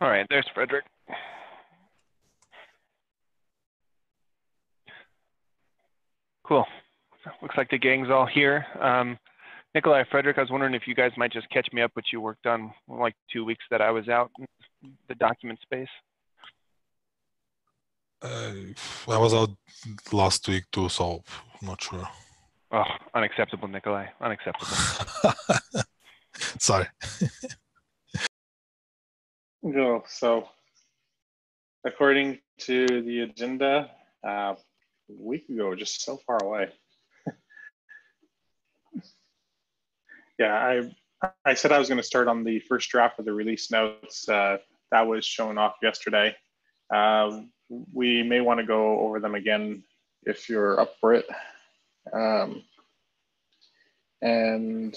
All right, there's Frederick. Cool. Looks like the gang's all here. Um, Nikolai, Frederick, I was wondering if you guys might just catch me up what you worked on like two weeks that I was out in the document space. Uh, I was out last week too, so I'm not sure. Oh, unacceptable, Nikolai. Unacceptable. Sorry. No, so according to the agenda, uh, a week ago, just so far away. yeah, I I said I was going to start on the first draft of the release notes. Uh, that was shown off yesterday. Uh, we may want to go over them again if you're up for it. Um, and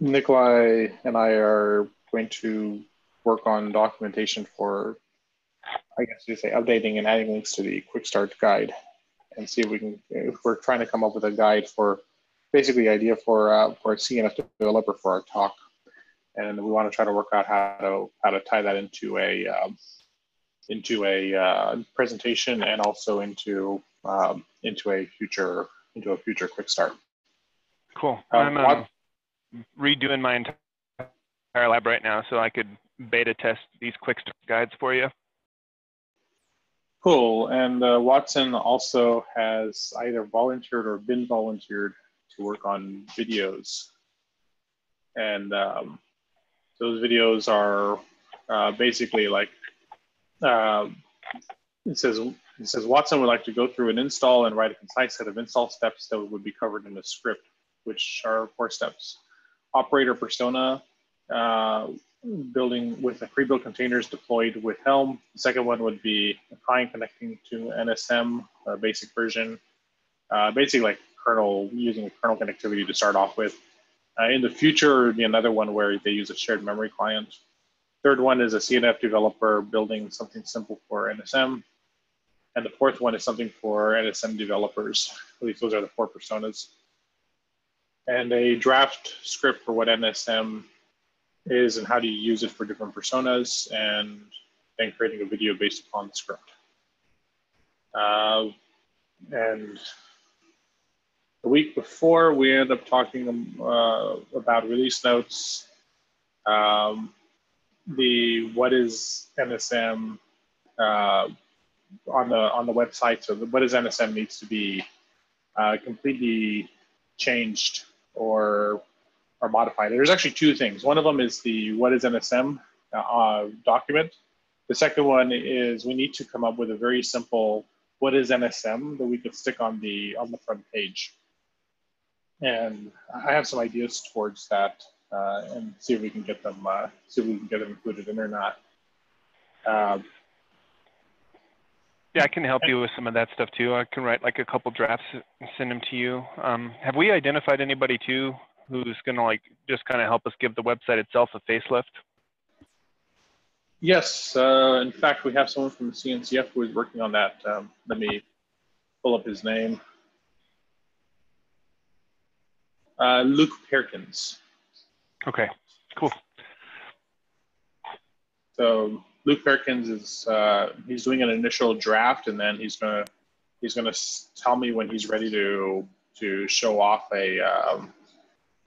Nikolai and I are going to work on documentation for, I guess you say, updating and adding links to the quick start guide and see if we can, if we're trying to come up with a guide for basically idea for, uh, for a CNF developer for our talk. And we want to try to work out how to, how to tie that into a, um, into a uh, presentation and also into, um, into a future, into a future quick start. Cool. Uh, I'm um, what- redoing my entire lab right now so I could beta test these quick start guides for you. Cool. And uh, Watson also has either volunteered or been volunteered to work on videos. And um, those videos are uh, basically like uh, it says it says Watson would like to go through an install and write a concise set of install steps that would be covered in a script, which are four steps: operator persona, uh, building with the pre-built containers deployed with Helm. The second one would be a client connecting to NSM, a basic version, uh, basically like kernel, using kernel connectivity to start off with. Uh, in the future, would be another one where they use a shared memory client. Third one is a CNF developer building something simple for NSM. And the fourth one is something for NSM developers. At least those are the four personas. And a draft script for what NSM is and how do you use it for different personas and then creating a video based upon the script. Uh, and the week before, we ended up talking uh, about release notes. Um, the what is NSM uh, on the on the website. So the, what is NSM needs to be uh, completely changed or or modified. There's actually two things. One of them is the what is NSM uh, document. The second one is we need to come up with a very simple what is NSM that we could stick on the on the front page. And I have some ideas towards that uh, and see if we can get them uh, see if we can get them included in or not. Uh, Yeah, I can help you with some of that stuff too. I can write like a couple drafts and send them to you. Um, have we identified anybody too who's gonna like just kind of help us give the website itself a facelift? Yes, uh, in fact, we have someone from the CNCF who is working on that. Um, let me pull up his name. Uh, Luke Perkins. Okay, cool. So Luke Perkins is uh, he's doing an initial draft, and then he's gonna he's gonna tell me when he's ready to to show off a um,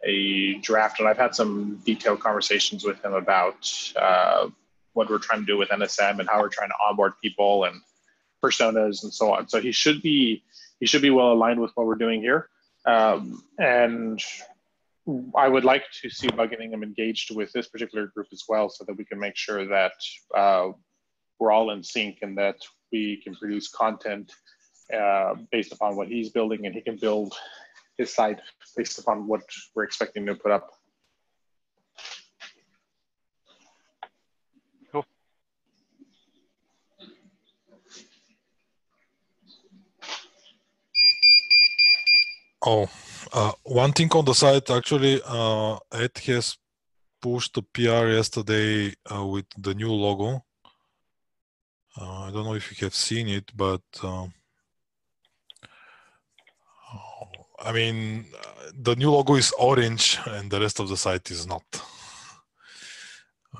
a draft. And I've had some detailed conversations with him about uh, what we're trying to do with NSM and how we're trying to onboard people and personas and so on. So he should be he should be well aligned with what we're doing here. Um, and I would like to see about getting him engaged with this particular group as well, so that we can make sure that uh, we're all in sync and that we can produce content uh, based upon what he's building, and he can build his side based upon what we're expecting to put up. Cool. Oh, uh, one thing on the site actually, uh, Ed has pushed a PR yesterday uh, with the new logo. Uh, I don't know if you have seen it, but um, I mean, uh, the new logo is orange and the rest of the site is not.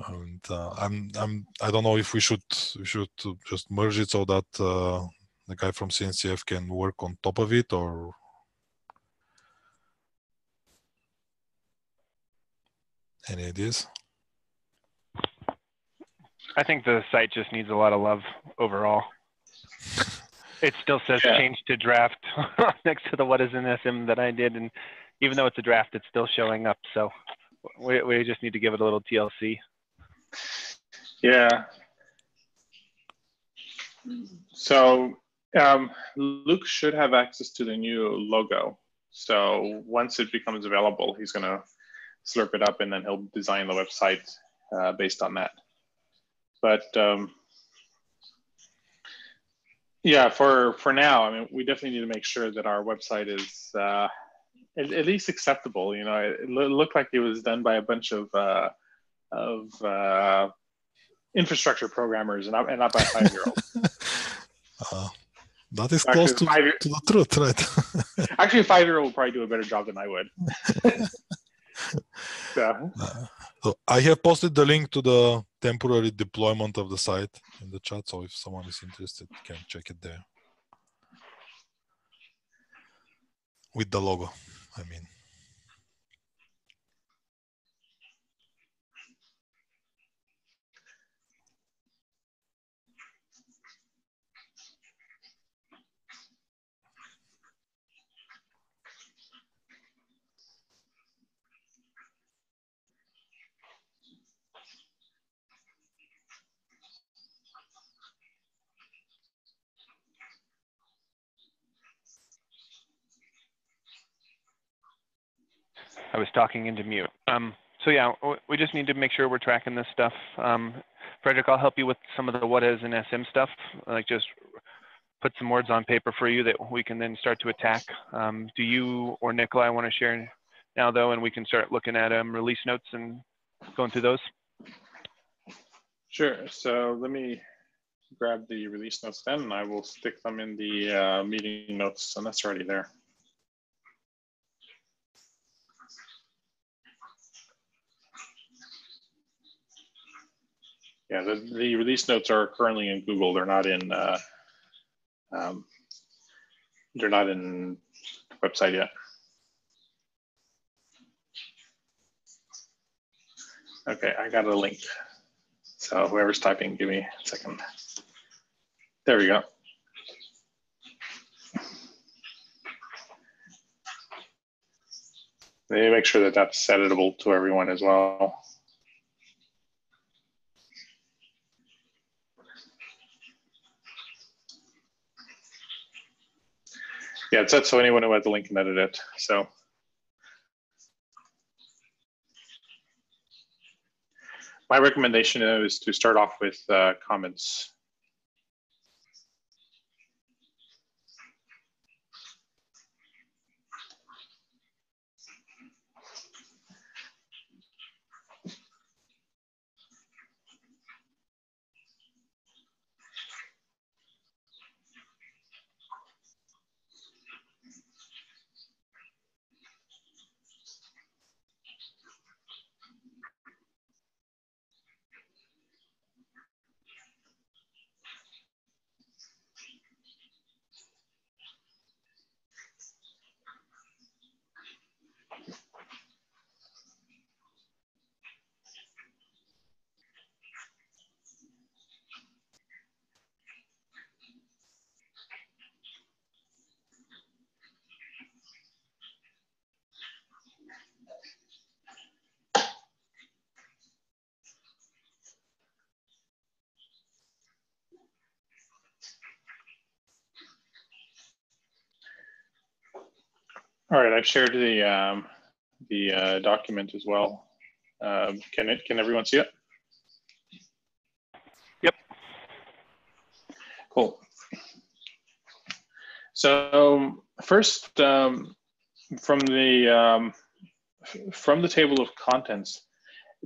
And uh, I'm I'm I don't know if we should we should just merge it so that uh, the guy from CNCF can work on top of it or any ideas? I think the site just needs a lot of love overall. It still says Yeah. change to draft next to the what is in SM that I did, and even though it's a draft, it's still showing up. So we we just need to give it a little TLC. Yeah. So um, Luke should have access to the new logo. So once it becomes available, he's going to slurp it up and then he'll design the website uh, based on that. But um, yeah, for for now, I mean, we definitely need to make sure that our website is uh, at, at least acceptable. You know, it, it looked like it was done by a bunch of uh, of uh, infrastructure programmers and not, and not by five year olds. Uh, that is Actually, close to, five to the truth, right? Actually, a five year old will probably do a better job than I would. yeah. So I have posted the link to the temporary deployment of the site in the chat. So if someone is interested, can check it there. With the logo, I mean. I was talking into mute. Um, so yeah, we just need to make sure we're tracking this stuff. Um, Frederick, I'll help you with some of the what is and SM stuff. Like just put some words on paper for you that we can then start to attack. Um, do you or Nikolai want to share now though, and we can start looking at um, release notes and going through those? Sure. So let me grab the release notes then, and I will stick them in the uh, meeting notes, and that's already there. Yeah, the, the release notes are currently in Google. They're not in. Uh, um, they're not in the website yet. Okay, I got a link. So whoever's typing, give me a second. There we go. They make sure that that's editable to everyone as well. Yeah, it's set so anyone who has the link can edit it. So my recommendation is to start off with uh, comments. All right, I've shared the um, the uh, document as well. Um, can it? Can everyone see it? Yep. Cool. So first, um, from the um, from the table of contents,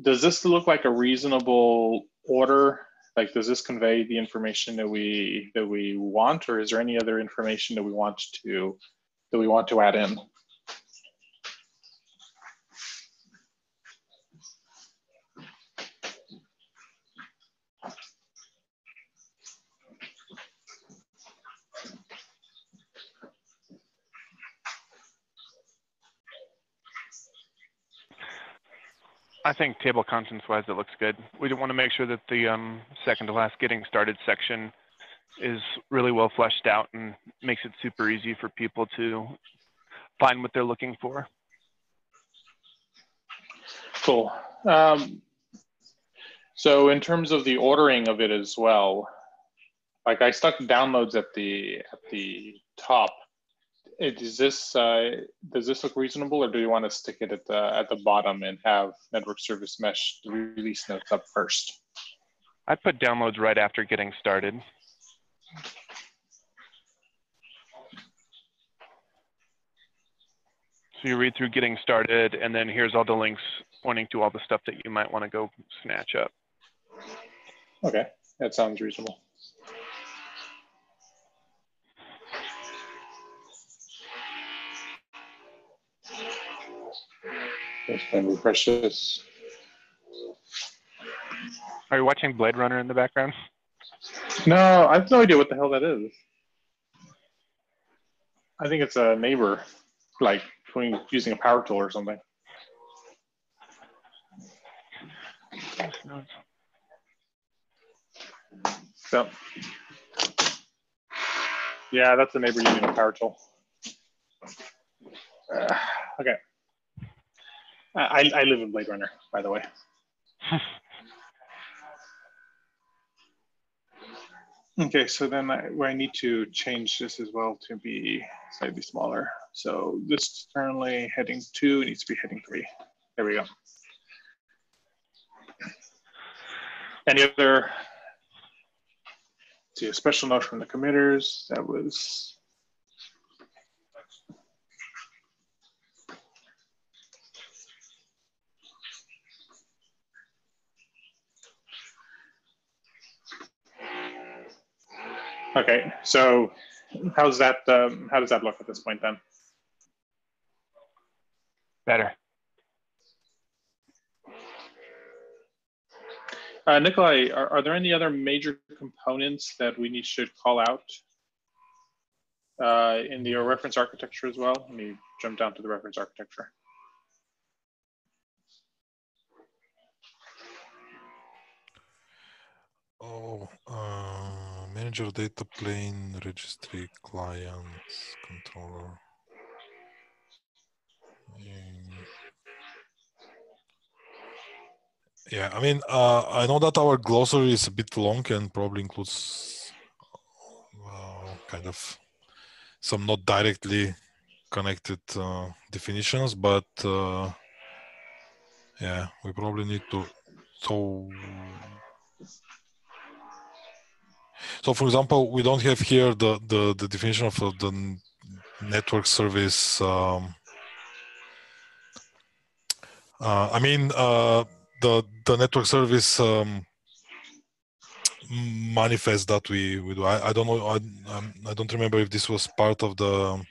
does this look like a reasonable order? Like, does this convey the information that we that we want, or is there any other information that we want to that we want to add in? I think table contents wise, it looks good. We want to make sure that the um, second to last getting started section is really well fleshed out and makes it super easy for people to find what they're looking for. Cool. Um, so in terms of the ordering of it as well, like I stuck downloads at the at the top. It, is this uh, does this look reasonable, or do you want to stick it at the at the bottom and have network service mesh release notes up first? I'd put downloads right after getting started. So you read through getting started, and then here's all the links pointing to all the stuff that you might want to go snatch up. Okay, that sounds reasonable. Let's refresh this. Are you watching Blade Runner in the background? No, I have no idea what the hell that is. I think it's a neighbor, like using a power tool or something. So, yeah, that's the neighbor using a power tool. Uh, okay. I, I live in Blade Runner, by the way. okay, so then I, I need to change this as well to be slightly smaller. So this currently heading two needs to be heading three. There we go. Any other, see a special note from the committers, that was Okay, so how's that? Um, how does that look at this point then? Better. Uh, Nikolai, are, are, there any other major components that we need should call out uh, in the reference architecture as well? Let me jump down to the reference architecture. Oh, uh, manager data plane, registry, clients, controller. Yeah, I mean, uh, I know that our glossary is a bit long and probably includes uh, kind of some not directly connected uh, definitions, but uh, yeah, we probably need to. So so for example, we don't have here the, the, the definition of the network service. Um, uh, I mean, uh, the, the network service um, manifest that we, we do. I, I don't know. I, I don't remember if this was part of the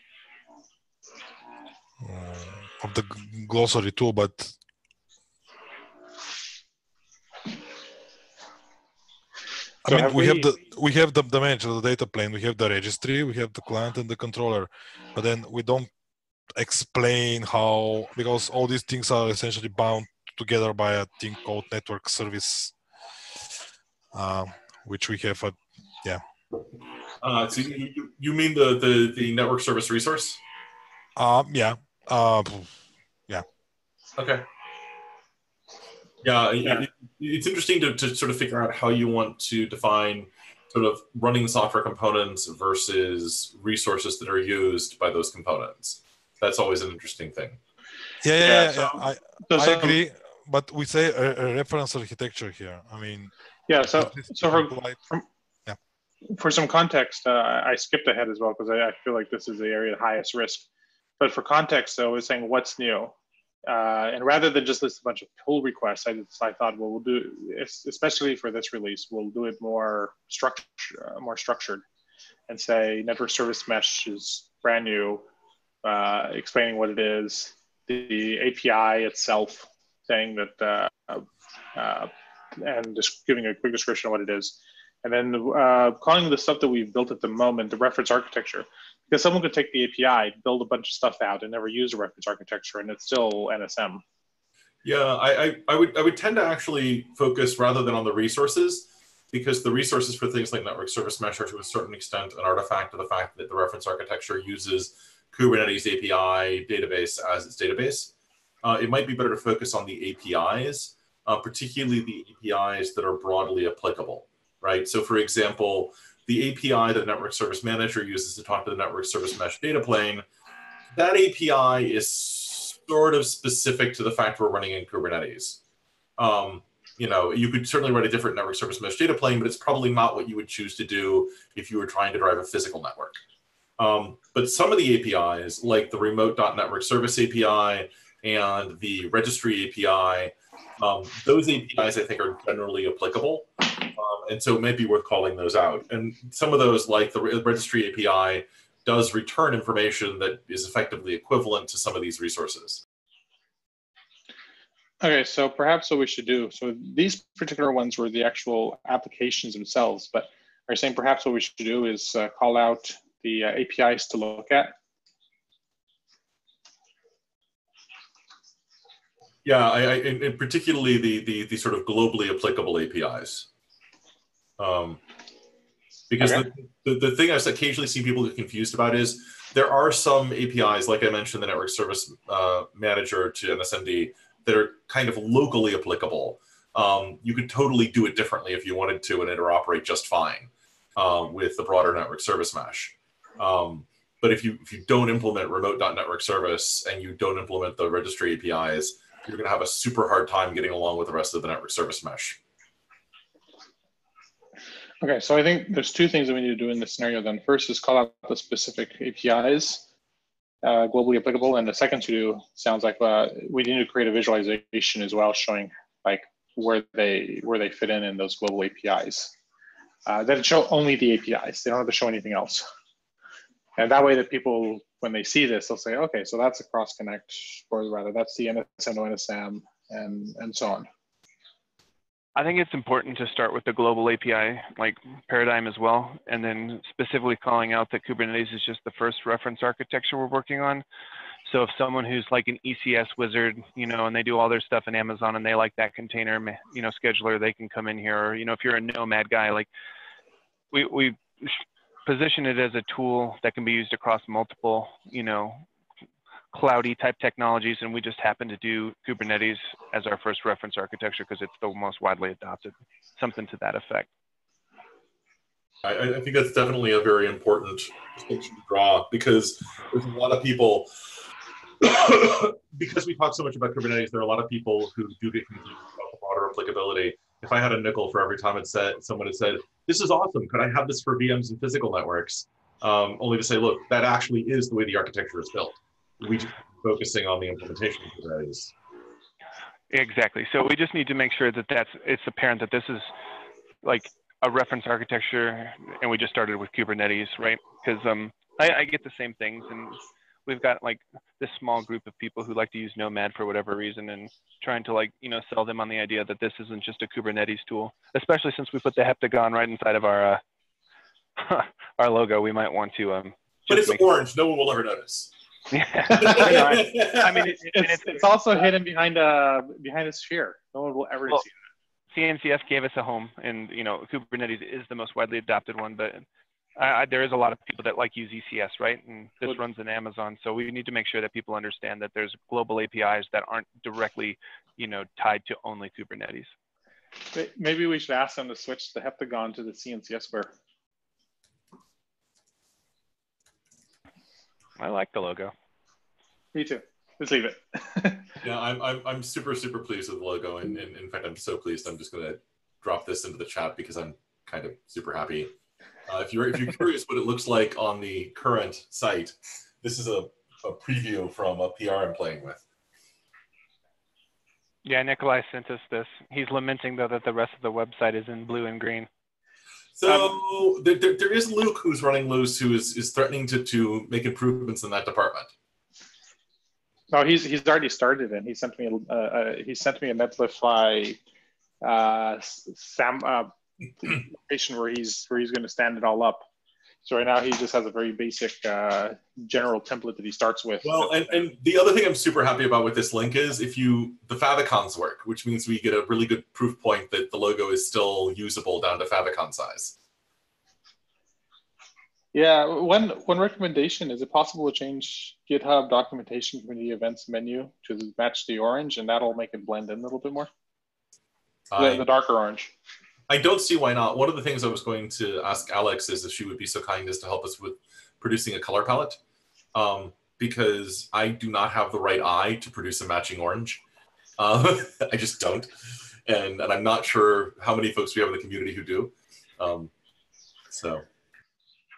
uh, of the glossary too, but I so mean, we, we, have the we have the, the manager, the data plane, we have the registry, we have the client and the controller, but then we don't explain how because all these things are essentially bound together by a thing called network service, uh, which we have. A, yeah. Uh, so you, you mean the, the the network service resource? Um. Yeah. Uh, yeah. Okay. Yeah, yeah. It, it's interesting to, to sort of figure out how you want to define sort of running software components versus resources that are used by those components. That's always an interesting thing. Yeah, yeah, yeah. yeah, so, I, I agree. But we say a, a, reference architecture here. I mean, yeah. So, so for, from, yeah. for some context, uh, I skipped ahead as well because I, I, feel like this is the area of highest risk. But for context, though, is saying what's new. Uh, and rather than just list a bunch of pull requests, I, I thought, well, we'll do, especially for this release, we'll do it more structure, uh, more structured, and say network service mesh is brand new, uh, explaining what it is, the API itself, saying that, uh, uh, and just giving a quick description of what it is, and then uh, calling the stuff that we've built at the moment the reference architecture because someone could take the API, build a bunch of stuff out, and never use a reference architecture, and it's still NSM. Yeah, I, I, I would I would tend to actually focus rather than on the resources, because the resources for things like network service mesh are to a certain extent an artifact of the fact that the reference architecture uses Kubernetes API database as its database. Uh, it might be better to focus on the APIs, uh, particularly the APIs that are broadly applicable, right? So, for example, the API that Network Service Manager uses to talk to the Network Service Mesh data plane, that API is sort of specific to the fact we're running in Kubernetes. Um, you know, you could certainly write a different network service mesh data plane, but it's probably not what you would choose to do if you were trying to drive a physical network. Um, but some of the APIs, like the remote.network service API and the registry API, um, those APIs I think are generally applicable. Um, and so it might be worth calling those out. And some of those, like the registry API, does return information that is effectively equivalent to some of these resources. Okay, so perhaps what we should do, so these particular ones were the actual applications themselves, but are you saying perhaps what we should do is uh, call out the uh, APIs to look at? Yeah, I, I and particularly the, the, the sort of globally applicable APIs. Um, because okay. the, the, the thing I've occasionally seen people get confused about is there are some APIs, like I mentioned, the network service uh, manager to NSMD, that are kind of locally applicable. Um, you could totally do it differently if you wanted to, and it'll operate just fine uh, with the broader network service mesh. Um, but if you if you don't implement remote.network service and you don't implement the registry APIs, you're going to have a super hard time getting along with the rest of the network service mesh. Okay, so I think there's two things that we need to do in this scenario then. First is call out the specific APIs uh, globally applicable. And the second to do sounds like uh, we need to create a visualization as well, showing like where they where they fit in in those global APIs. Uh, that show only the APIs. They don't have to show anything else. And that way that people, when they see this, they'll say, okay, so that's a cross connect, or rather that's the NSM to NSM and, and so on. I think it's important to start with the global API like paradigm as well, and then specifically calling out that Kubernetes is just the first reference architecture we're working on. So if someone who's like an ECS wizard, you know, and they do all their stuff in Amazon and they like that container, you know, scheduler, they can come in here. Or you know, if you're a Nomad guy, like we we position it as a tool that can be used across multiple, you know, cloudy type technologies, and we just happen to do Kubernetes as our first reference architecture because it's the most widely adopted, something to that effect. I, I, think that's definitely a very important distinction to draw because there's a lot of people, because we talk so much about Kubernetes, there are a lot of people who do get confused about the broader applicability. If I had a nickel for every time it said someone had said, "This is awesome. Could I have this for VMs and physical networks?" Um, only to say, "Look, that actually is the way the architecture is built." We just focusing on the implementation of Kubernetes. Exactly. So we just need to make sure that that's it's apparent that this is like a reference architecture, and we just started with Kubernetes, right? Because um, I, I get the same things, and we've got like this small group of people who like to use Nomad for whatever reason, and trying to like you know sell them on the idea that this isn't just a Kubernetes tool, especially since we put the heptagon right inside of our uh, our logo. We might want to um. But it's orange. No one will ever notice. Yeah, I, mean, it, it's, it's, it's, also hidden behind a behind a sphere. No one will ever well, see that. CNCF gave us a home, and you know, Kubernetes is the most widely adopted one, but I, there is a lot of people that like use ECS, right? And this Good. runs in Amazon, so we need to make sure that people understand that there's global APIs that aren't directly, you know, tied to only Kubernetes. Maybe we should ask them to switch the heptagon to the CNCF square. I like the logo. Me too. Let's leave it. yeah, I'm, I'm, I'm super, super pleased with the logo. And, and in fact, I'm so pleased. I'm just going to drop this into the chat because I'm kind of super happy. Uh, if you're if you're curious what it looks like on the current site, this is a, a preview from a PR I'm playing with. Yeah, Nikolai sent us this. He's lamenting though that the rest of the website is in blue and green. So um, there, there, there is Luke who's running loose, who is, is threatening to, to make improvements in that department. No, he's he's already started and he sent me a, uh, uh, he sent me a Netlify uh, Sam uh, location where he's where he's going to stand it all up. So right now he just has a very basic uh, general template that he starts with. Well, and, and the other thing I'm super happy about with this link is if you the favicons work, which means we get a really good proof point that the logo is still usable down to favicon size. Yeah, one one recommendation is it possible to change GitHub documentation community events menu to match the orange, and that'll make it blend in a little bit more. I, The, the darker orange. I don't see why not. One of the things I was going to ask Alex is if she would be so kind as to help us with producing a color palette, um, because I do not have the right eye to produce a matching orange. Uh, I just don't, and and I'm not sure how many folks we have in the community who do. Um, so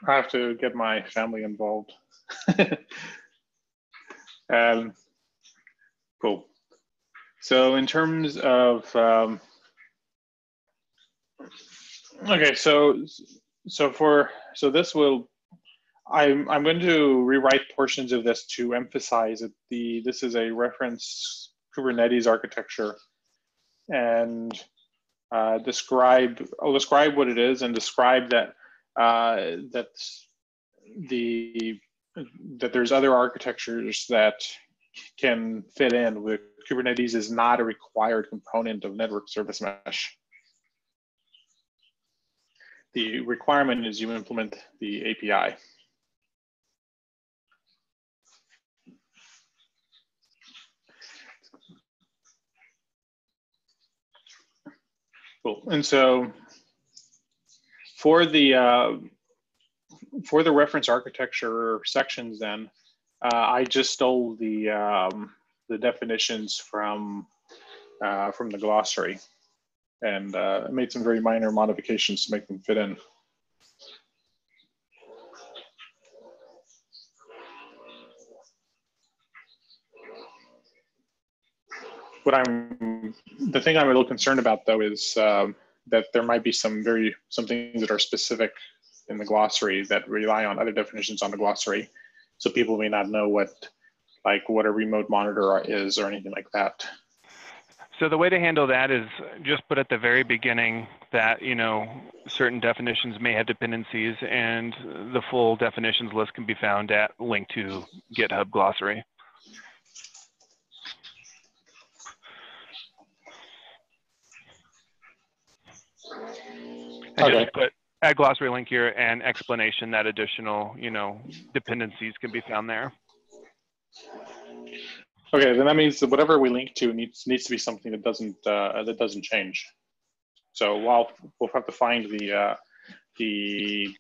I have to get my family involved. um, cool. So in terms of um, okay, so so for so this will I'm I'm going to rewrite portions of this to emphasize that the this is a reference Kubernetes architecture and uh, describe I'll describe what it is and describe that uh, that the that there's other architectures that can fit in with Kubernetes is not a required component of network service mesh. The requirement is you implement the API. Cool. And so for the uh, for the reference architecture sections, then uh, I just stole the um, the definitions from uh, from the glossary and uh, made some very minor modifications to make them fit in. What I'm the thing I'm a little concerned about though is um, that there might be some very some things that are specific in the glossary that rely on other definitions on the glossary so people may not know what like what a remote monitor is or anything like that So the way to handle that is just put at the very beginning that, you know, certain definitions may have dependencies and the full definitions list can be found at link to GitHub glossary. And Okay. just put add glossary link here and explanation that additional, you know, dependencies can be found there. Okay then that means that whatever we link to needs needs to be something that doesn't uh, that doesn't change so while we'll have to find the uh, the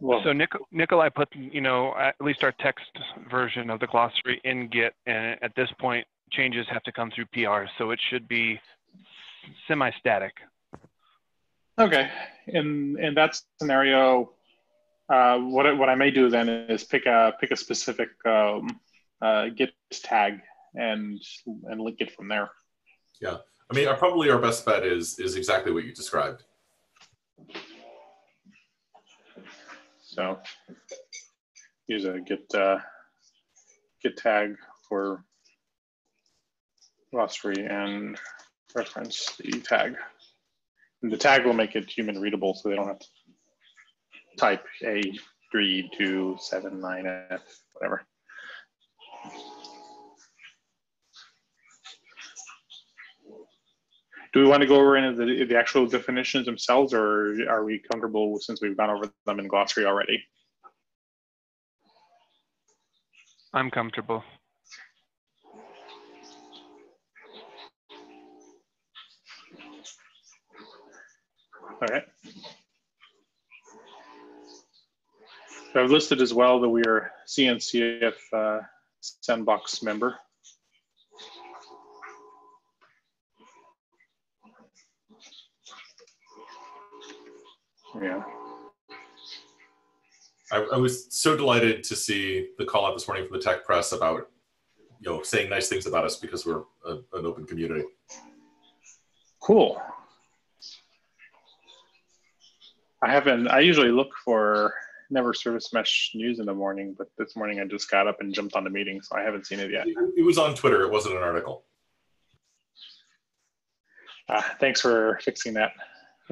well So Nic- Nikolai put, you know, at least our text version of the glossary in Git, and at this point, changes have to come through PR, so it should be semi-static. Okay, in in that scenario, uh, what I, what I may do then is pick a pick a specific um, uh, Git tag and and link it from there. yeah, I mean, our, probably our best bet is is exactly what you described. So use a Git uh, Git tag for glossary and reference the tag. And the tag will make it human readable, so they don't have to type a three two seven nine f whatever. Do we want to go over into the, the actual definitions themselves, or are we comfortable since we've gone over them in glossary already? I'm comfortable. All right. So I've listed as well that we are CNCF uh, sandbox member. Yeah. I, I was so delighted to see the call out this morning from the tech press about you know saying nice things about us because we're a, an open community. Cool. I haven't, I usually look for Network Service Mesh news in the morning, but this morning I just got up and jumped on the meeting, so I haven't seen it yet. It, was on Twitter. It wasn't an article. Uh, thanks for fixing that,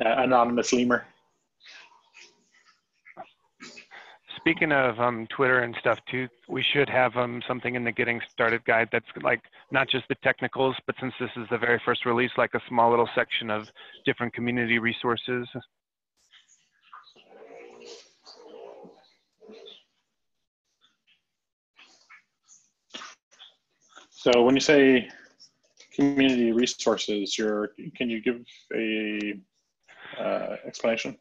uh, anonymous lemur. Speaking of um, Twitter and stuff too, we should have um, something in the getting started guide that's like not just the technicals, but since this is the very first release, like a small little section of different community resources. So when you say community resources, you're, can you give a uh, explanation?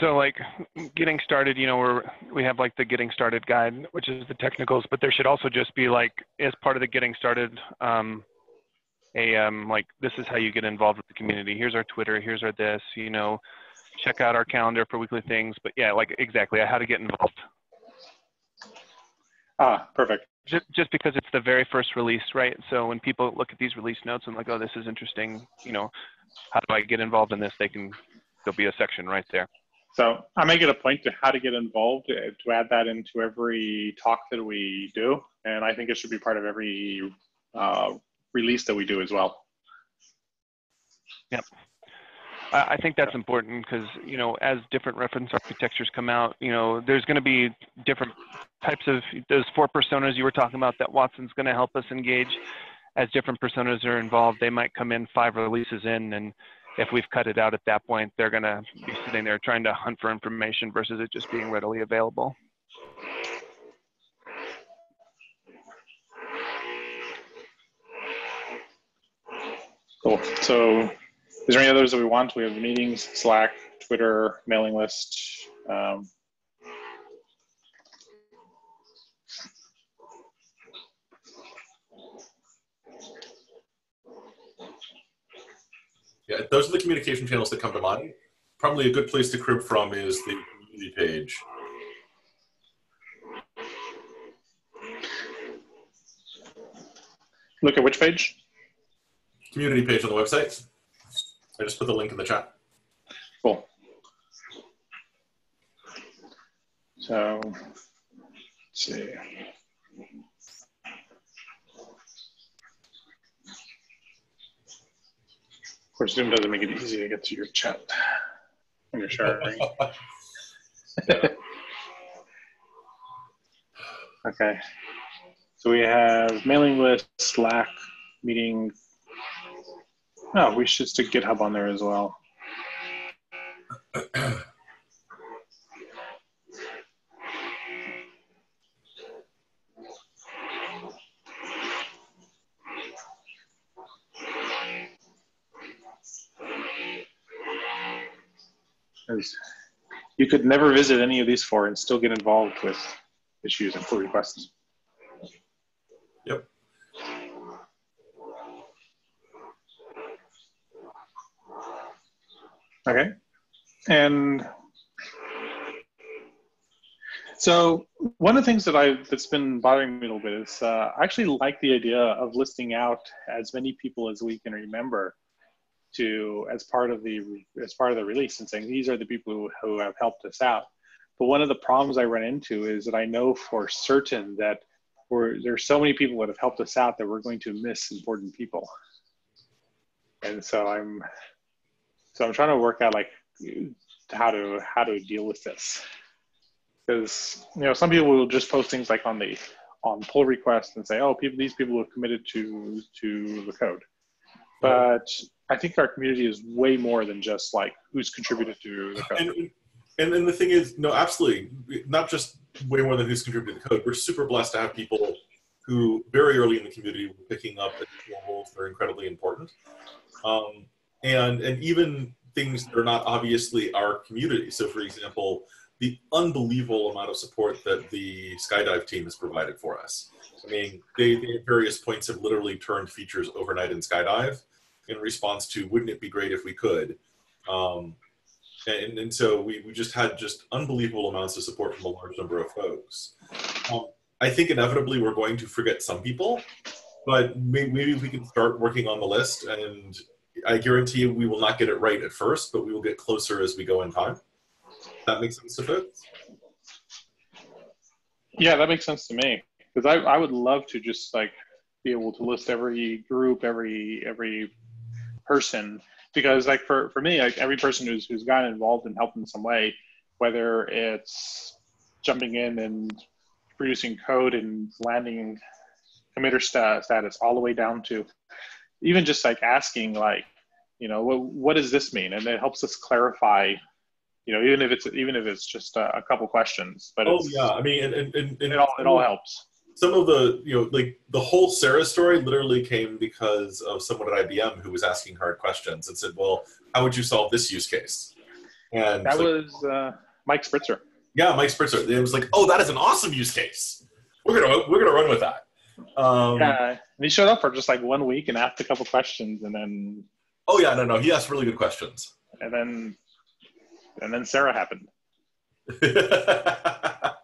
So like getting started, you know, we're, we have like the getting started guide, which is the technicals, but there should also just be like, as part of the getting started, um, a, um, like, this is how you get involved with the community. Here's our Twitter, here's our this, you know, check out our calendar for weekly things. But yeah, like exactly how to get involved. Ah, perfect. Just, just because it's the very first release, right? So when people look at these release notes and like, oh, this is interesting, you know, how do I get involved in this? They can, there'll be a section right there. So I make it a point to how to get involved uh, to add that into every talk that we do, and I think it should be part of every uh, release that we do as well. Yep. I think that's important because you know as different reference architectures come out, you know there's going to be different types of those four personas you were talking about that Watson's going to help us engage. As different personas are involved, they might come in five releases in and if we've cut it out at that point, they're going to be sitting there trying to hunt for information versus it just being readily available. Cool. So is there any others that we want? We have meetings, Slack, Twitter, mailing list. Um, Yeah, those are the communication channels that come to mind. Probably a good place to crib from is the community page. Look at which page? Community page on the website. I just put the link in the chat. Cool. So, let's see. Course, Zoom doesn't make it easy to get to your chat when you're sharing. okay. So we have mailing list, Slack, meeting. Oh, we should stick GitHub on there as well. You could never visit any of these four and still get involved with issues and pull requests. Yep. Okay. And so one of the things that I that's been bothering me a little bit is uh, I actually like the idea of listing out as many people as we can remember to as part of the as part of the release and saying these are the people who, who have helped us out. But one of the problems i run into is that i know for certain that we're, there's so many people that have helped us out that we're going to miss important people. And so i'm so i'm trying to work out like how to how to deal with this. Because you know some people will just post things like on the on pull request and say oh people these people have committed to to the code. But I think our community is way more than just like who's contributed to the code. And, and then the thing is, no, absolutely, not just way more than who's contributed to the code. We're super blessed to have people who very early in the community were picking up additional roles that are incredibly important. Um, and and even things that are not obviously our community. So, for example, the unbelievable amount of support that the skydive team has provided for us. I mean, they, they at various points have literally turned features overnight in skydive in response to wouldn't it be great if we could? Um, and, and so we, we just had just unbelievable amounts of support from a large number of folks. Um, i think inevitably we're going to forget some people but maybe, we can start working on the list and i guarantee you we will not get it right at first but we will get closer as we go in time. That makes sense to folks? Yeah that makes sense to me. Because I, I would love to just like be able to list every group every every person because like for, for me like every person who's who's gotten involved and helped in some way whether it's jumping in and producing code and landing committer sta- status all the way down to even just like asking like you know what, what does this mean? And it helps us clarify you know even if it's even if it's just a, a couple questions but oh yeah. I mean and, and, and, it all it all helps some of the you know like the whole sarah story literally came because of someone at ibm who was asking hard questions and said well how would you solve this use case? And that like, was uh, Mike Spreitzer. Yeah Mike Spreitzer. It was like oh that is an awesome use case. We're gonna we're gonna run with that. Um, yeah and he showed up for just like one week and asked a couple questions and then oh yeah no no he asked really good questions. And then and then sarah happened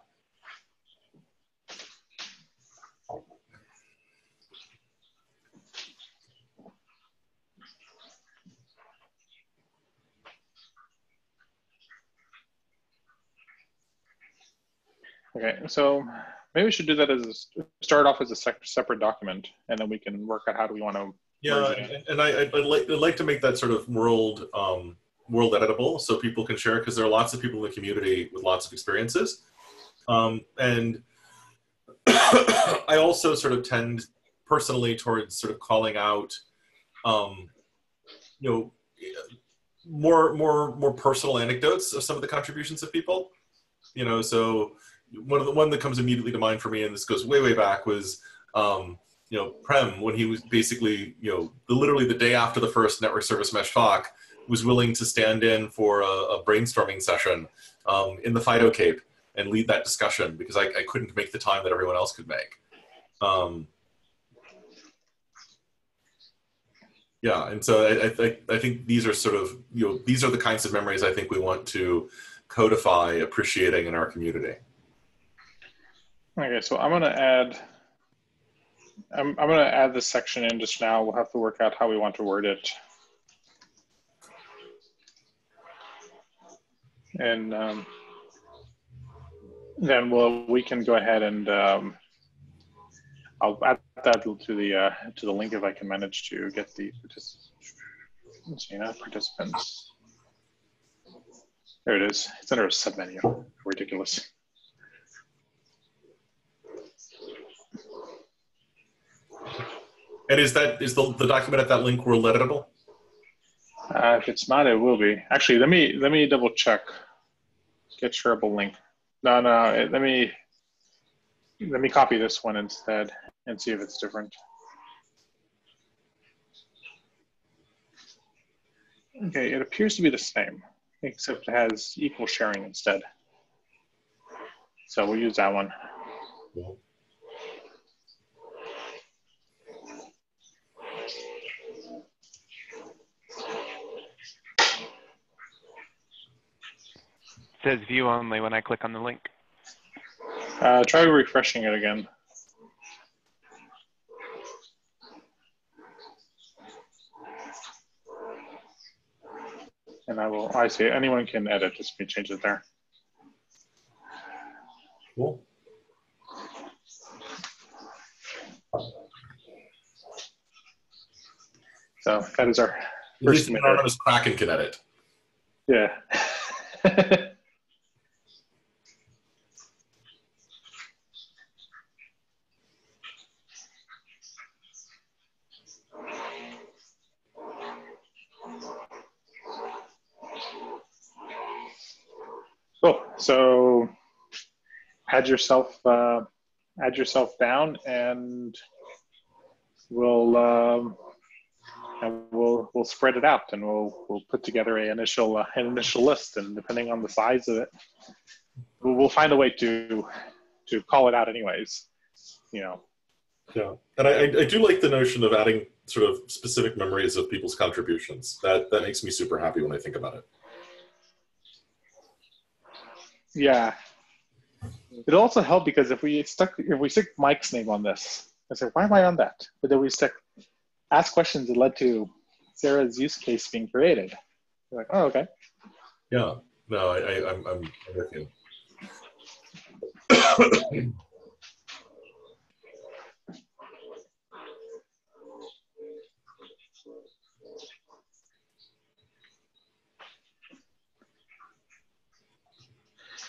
Okay, so maybe we should do that as a, start off as a separate document, and then we can work out how do we want to. Yeah, and I, I'd, like, I'd like to make that sort of world um, world editable so people can share because there are lots of people in the community with lots of experiences, um, and I also sort of tend personally towards sort of calling out, um, you know, more more more personal anecdotes of some of the contributions of people. You know, so one of the one that comes immediately to mind for me, and this goes way way back, was um, you know Prem when he was basically you know literally the day after the first network service mesh talk was willing to stand in for a, a brainstorming session um, in the Fido Cape and lead that discussion because I, I, couldn't make the time that everyone else could make. Um, yeah, and so I, I, I think these are sort of you know these are the kinds of memories I think we want to codify appreciating in our community. Okay, so I'm gonna add, I'm, I'm gonna add this section in just now. We'll have to work out how we want to word it. And um, then we'll, we can go ahead and um, I'll add that to the uh, to the link if I can manage to get the. You know, participants. There it is. It's under a submenu. Ridiculous. And is that is the, the document at that link world editable? Uh, if it's not, it will be. Actually, let me let me double check. Get shareable link. No, no. Let me let me copy this one instead and see if it's different. Okay, it appears to be the same, except it has equal sharing instead. So we'll use that one. Cool. Says view only when I click on the link. Uh, try refreshing it again. And I will, I see, anyone can edit, just me change it there. Cool. So that is our At first least anonymous Kraken can edit. Yeah. So add yourself uh, add yourself down, and we'll um, and we'll we'll spread it out, and we'll we'll put together a initial uh, an initial list, and depending on the size of it, we'll, we'll find a way to to call it out anyways. You know. Yeah, and I, I do like the notion of adding sort of specific memories of people's contributions. That that makes me super happy when I think about it. Yeah. It'll also help because if we stuck if we stick Mike's name on this, I say, why am I on that? But then we stick ask questions that led to Sarah's use case being created. You're like, oh, okay. Yeah. No, I, I I'm I'm with you.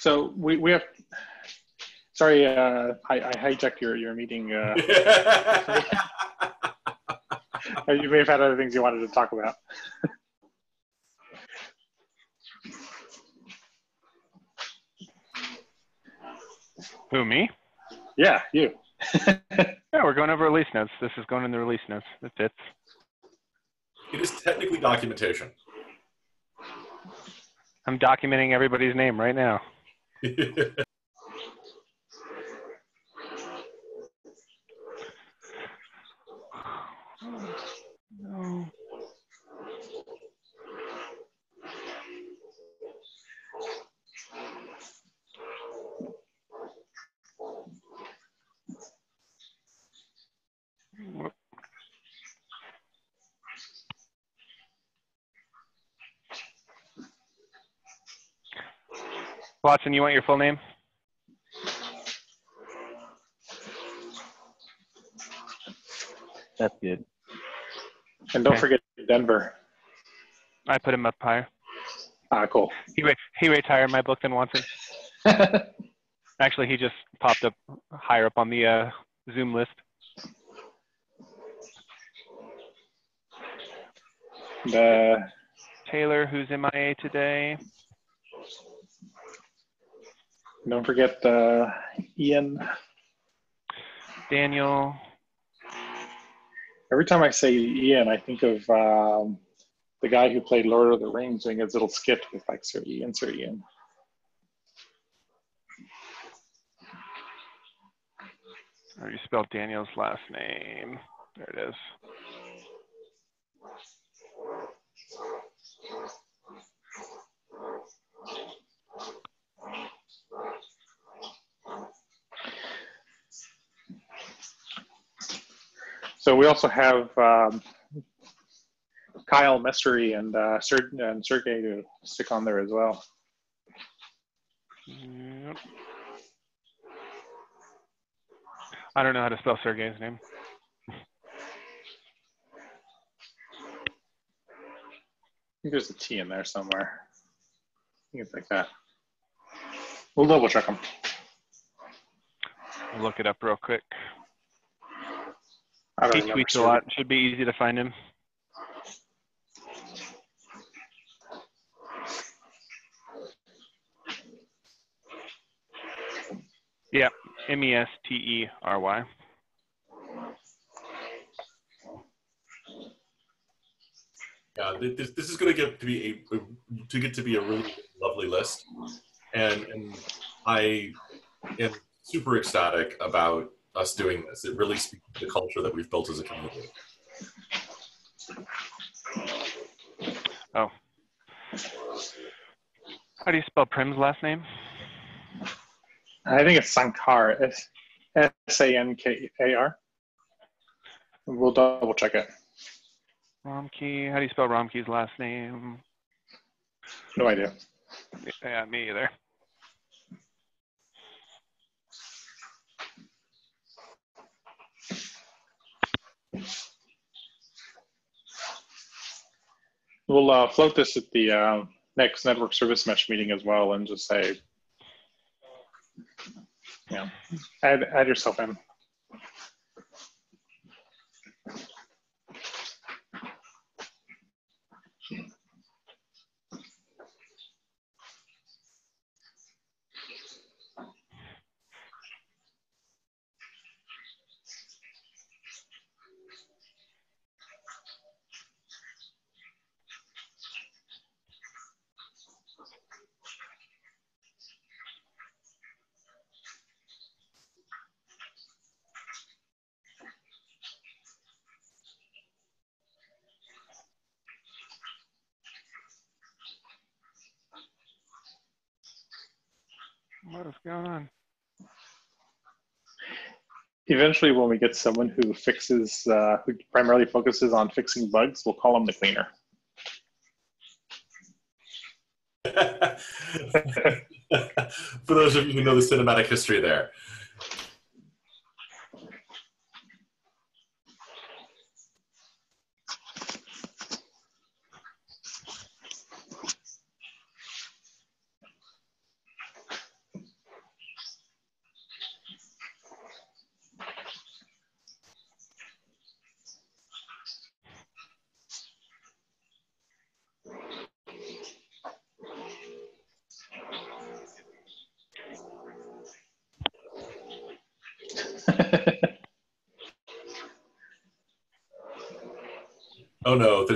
So we, we have Sorry, uh, I, I hijacked your, your meeting. Uh, you may have had other things you wanted to talk about. Who, me? Yeah, you. Yeah, we're going over release notes. This is going in the release notes. That fits. it is technically documentation. I'm documenting everybody's name right now. Watson, you want your full name? That's good. And don't Okay. forget Denver. I put him up higher. Ah, cool. He ra- he rates higher in my book than Watson. Actually, he just popped up higher up on the uh, Zoom list. the Taylor, who's MIA today. Don't forget uh, Ian. Daniel. Every time I say Ian, I think of um, the guy who played Lord of the Rings doing his little skit with like Sir Ian, Sir Ian. Do you spell Daniel's last name? There it is. So we also have um, Kyle Mestery and uh, Ser- and Sergey to stick on there as well. Yep. I don't know how to spell Sergey's name. There's a T in there somewhere. I think it's like that. We'll double check them. I'll look it up real quick. I He don't remember. tweets a lot. Should be easy to find him. Yeah, M E S T E R Y. Yeah, this, this is going to get to be a to get to be a really lovely list, and and I am super ecstatic about us doing this. It really speaks to the culture that we've built as a community. Oh. How do you spell Prem's last name? I think it's Sankar. S S A N K A R. We'll double check it. Ramki. How do you spell Ramki's last name? No idea. Yeah, me either. We'll uh, float this at the uh, next network service mesh meeting as well, and just say, know, add add yourself in. What is going on? Eventually, when we get someone who fixes, uh, who primarily focuses on fixing bugs, we'll call them the cleaner. For those of you who know the cinematic history there.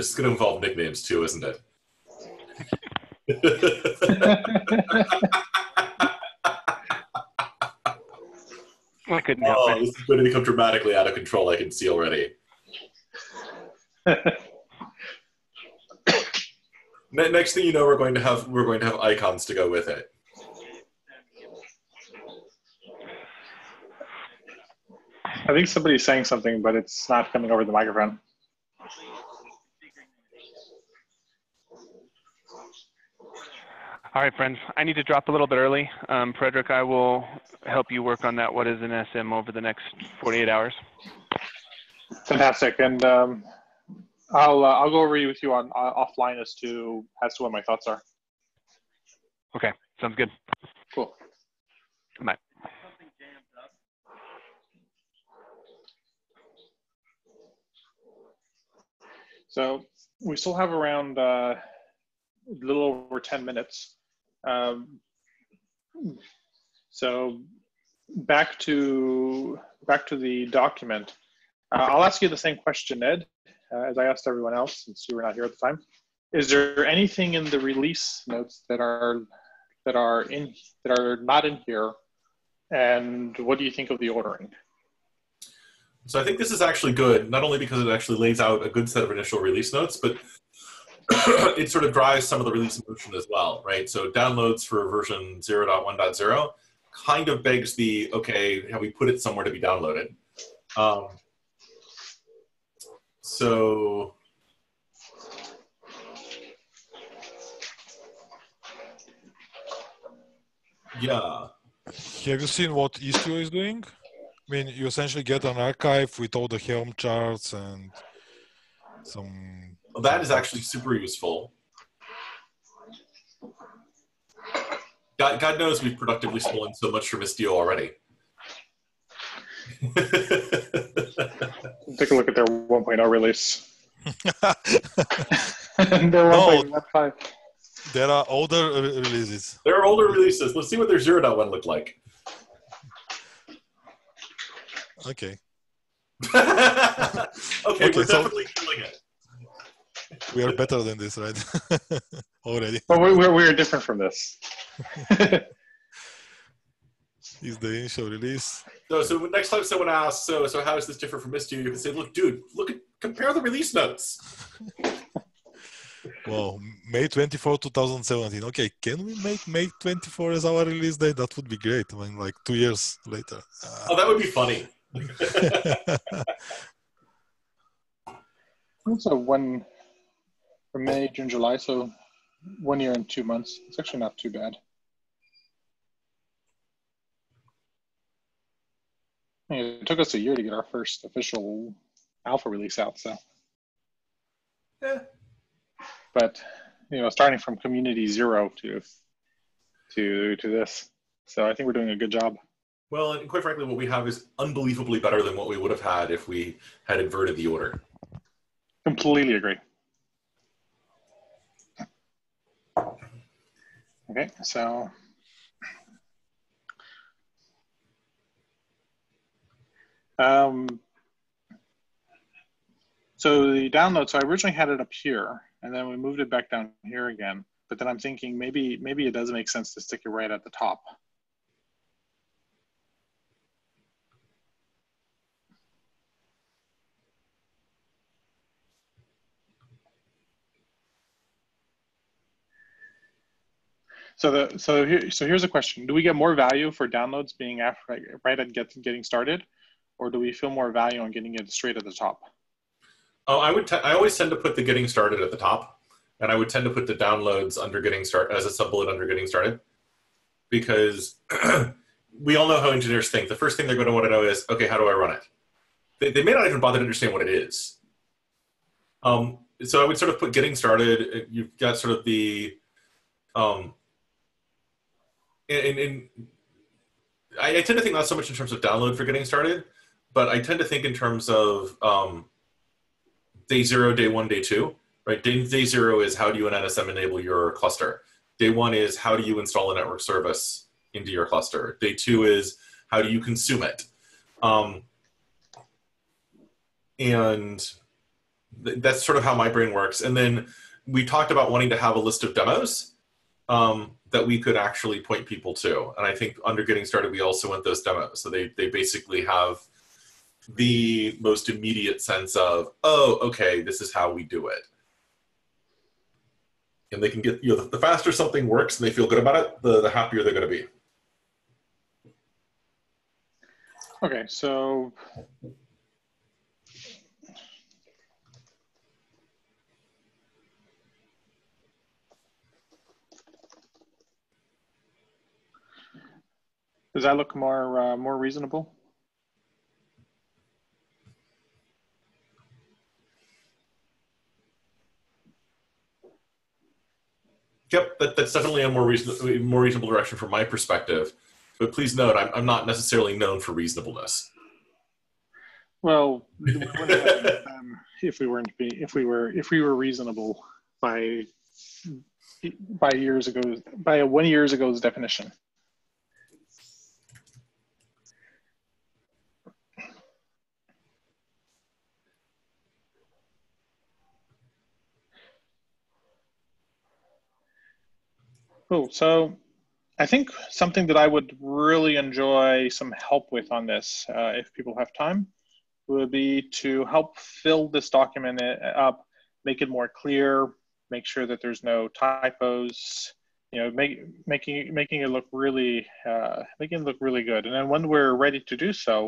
This is going to involve nicknames too, isn't it? I couldn't help oh, it. this is going to become dramatically out of control. I can see already. Next thing you know, we're going to have we're going to have icons to go with it. I think somebody's saying something, but it's not coming over the microphone. All right, friends. I need to drop a little bit early. Um, Frederick, I will help you work on that. What is NSM over the next 48 hours? Fantastic, and um, I'll uh, I'll go over with you on uh, offline as to as to what my thoughts are. Okay, sounds good. Cool. Bye. So we still have around uh, a little over 10 minutes. Um, so back to back to the document. Uh, I'll ask you the same question, Ed, uh, as I asked everyone else, since you were not here at the time. Is there anything in the release notes that are that are in that are not in here? And what do you think of the ordering? So I think this is actually good, not only because it actually lays out a good set of initial release notes, but it sort of drives some of the release motion as well, right? So downloads for version 0.1.0 kind of begs the okay, have we put it somewhere to be downloaded? Um, so yeah, Have you seen what Istio is doing? I mean, you essentially get an archive with all the Helm charts and some. Well, that is actually super useful. God, God knows we've productively stolen so much from Istio already. Take a look at their 1.0 release. their No. 1.15. there are older releases. there are older releases. Let's see what their 0.1 looked like. Okay, okay, Okay, we're so- definitely killing it. we are better than this, right? Already But we're, we're, we're different from this. is the initial release. So, so next time someone asks, so so how is this different from Istio? You can say, look, dude, look at compare the release notes. well, May 24, 2017. Okay, can we make May 24 as our release date? That would be great. I mean, like two years later. Uh, oh, that would be funny. Also, one for May, June, July, so one year and two months. It's actually not too bad. It took us a year to get our first official alpha release out, so. Yeah. But you know, starting from community zero to to to this, so I think we're doing a good job. Well, and quite frankly, what we have is unbelievably better than what we would have had if we had inverted the order. Completely agree. Okay, so. Um, so the download, so I originally had it up here and then we moved it back down here again. But then I'm thinking maybe maybe it does make sense to stick it right at the top. So the so here so here's a question: Do we get more value for downloads being after, right at get, getting started, or do we feel more value on getting it straight at the top? Oh, I would. T- I always tend to put the getting started at the top, and I would tend to put the downloads under getting start as a sub bullet under getting started, because we all know how engineers think. The first thing they're going to want to know is, okay, how do I run it? They, they may not even bother to understand what it is. Um, so I would sort of put getting started. You've got sort of the, um, and, and I, I tend to think not so much in terms of download for getting started, but I tend to think in terms of um, day zero, day one, day two, right? Day, day zero is how do you in NSM enable your cluster? Day one is how do you install a network service into your cluster? Day two is how do you consume it? Um, and th- that's sort of how my brain works. And then we talked about wanting to have a list of demos um, that we could actually point people to. And I think under getting started, we also want those demos. So they, they basically have the most immediate sense of, oh, okay, this is how we do it. And they can get, you know, the faster something works and they feel good about it, the, the happier they're going to be. Okay, so does that look more uh, more reasonable? Yep, that, that's definitely a more reasonable, more reasonable direction from my perspective. But please note, I'm, I'm not necessarily known for reasonableness. Well, we um, if we weren't be if we were if we were reasonable by by years ago by a one years ago's definition. Cool. So I think something that I would really enjoy some help with on this, uh, if people have time, would be to help fill this document up, make it more clear, make sure that there's no typos, you know, make, making making it look really uh, making it look really good. And then when we're ready to do so,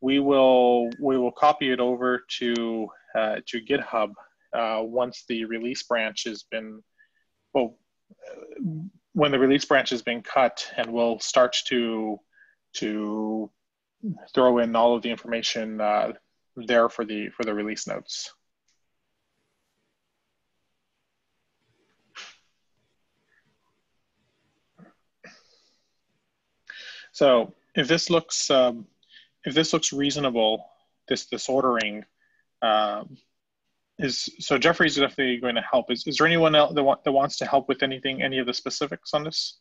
we will we will copy it over to uh, to GitHub uh, once the release branch has been well when the release branch is being cut and we'll start to to throw in all of the information uh, there for the for the release notes. So if this looks um, if this looks reasonable, this this ordering, um, is so Jeffrey's definitely going to help. Is, is there anyone else that, want, that wants to help with anything, any of the specifics on this?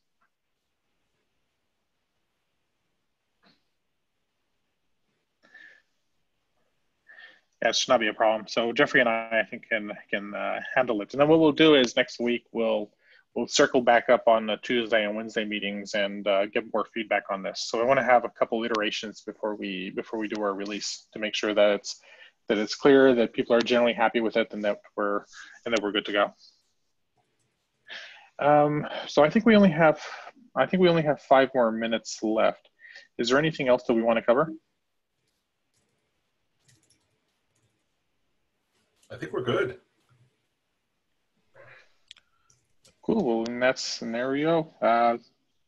Yeah, it should not be a problem. So Jeffrey and I, I think, can can uh, handle it. And then what we'll do is next week we'll we'll circle back up on the Tuesday and Wednesday meetings and uh, get more feedback on this. So I want to have a couple iterations before we before we do our release to make sure that it's that it's clear that people are generally happy with it and that we're and that we're good to go. Um, so I think we only have I think we only have five more minutes left. Is there anything else that we want to cover? I think we're good. Cool. Well, in that scenario, uh,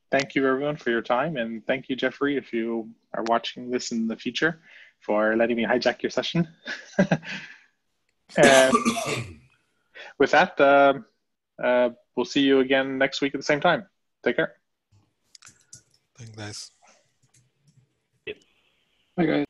thank you everyone for your time, and thank you, Jeffrey, if you are watching this in the future for letting me hijack your session. and with that, uh, uh, we'll see you again next week at the same time. Take care. Thanks, guys. Bye, guys.